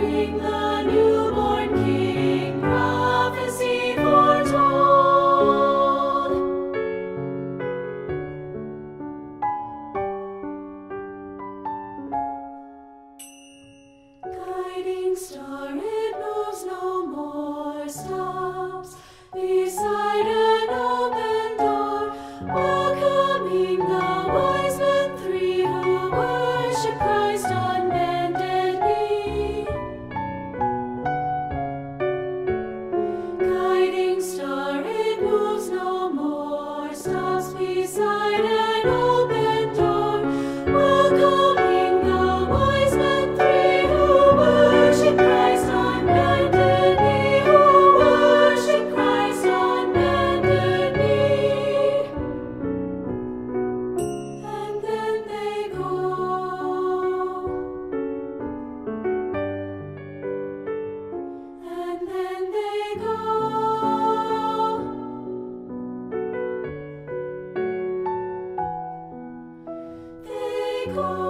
bring the Because